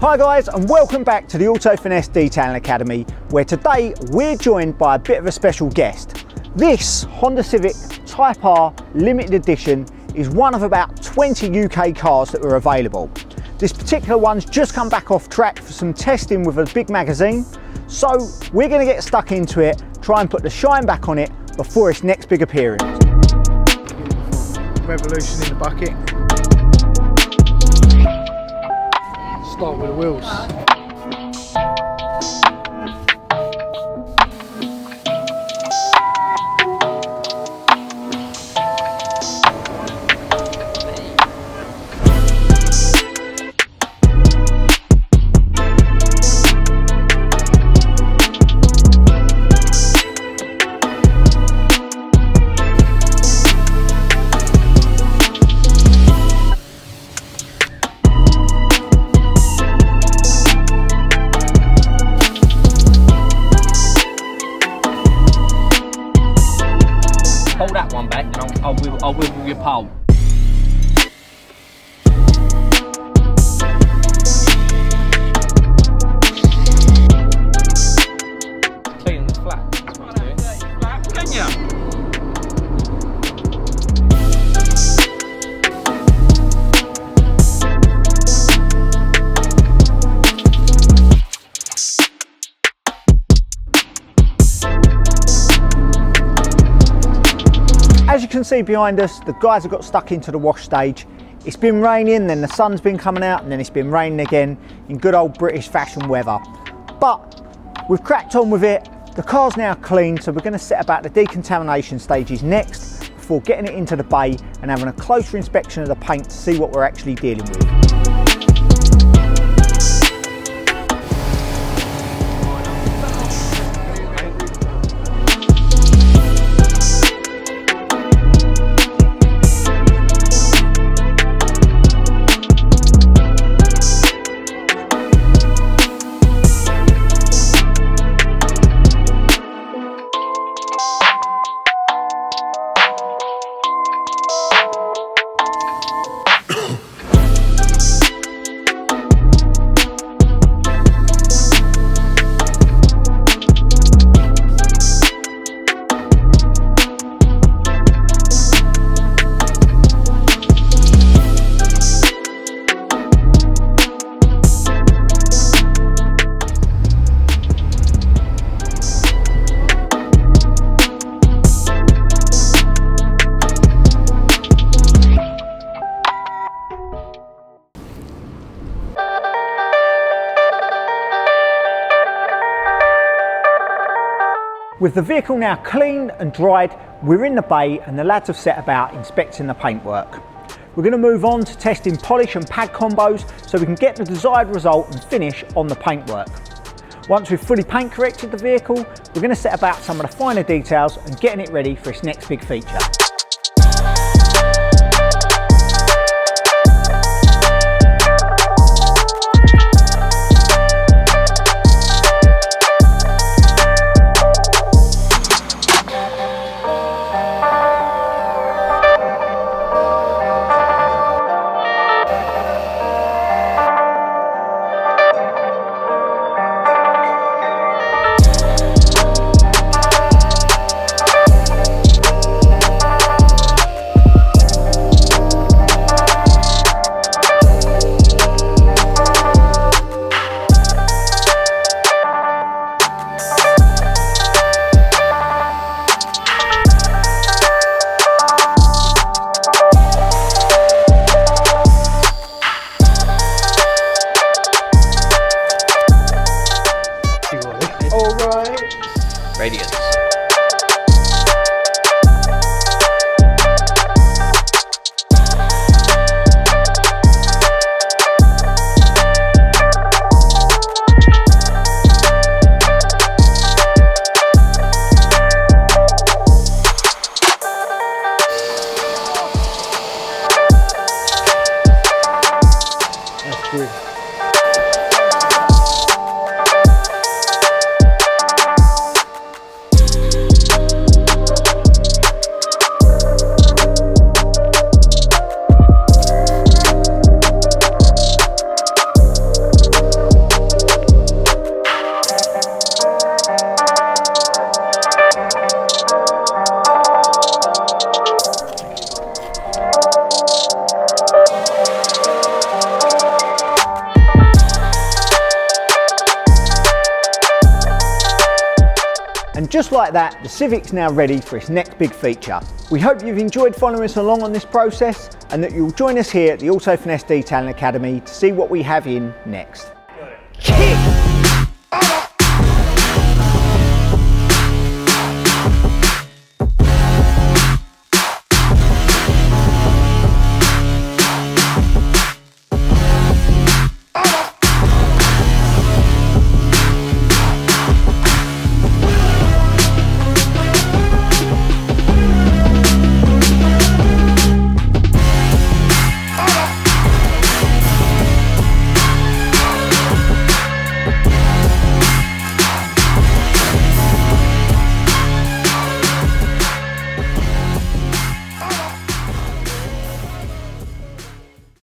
Hi guys and welcome back to the Auto Finesse Detailing Academy where today we're joined by a bit of a special guest. This Honda Civic Type R limited edition is one of about 20 UK cars that are available. This particular one's just come back off track for some testing with a big magazine so we're going to get stuck into it, try and put the shine back on it before its next big appearance. Revolution in the bucket. Start with the wheels. Can see behind us, the guys have got stuck into the wash stage. It's been raining, then the sun's been coming out, and then it's been raining again in good old British fashion weather. But we've cracked on with it. The car's now clean, so we're gonna set about the decontamination stages next before getting it into the bay and having a closer inspection of the paint to see what we're actually dealing with. With the vehicle now clean and dried, we're in the bay and the lads have set about inspecting the paintwork. We're going to move on to testing polish and pad combos so we can get the desired result and finish on the paintwork. Once we've fully paint corrected the vehicle, we're going to set about some of the finer details and getting it ready for its next big feature. Radiance. Just like that, the Civic's now ready for its next big feature. We hope you've enjoyed following us along on this process and that you'll join us here at the Auto Finesse Detailing Academy to see what we have in next. Kick!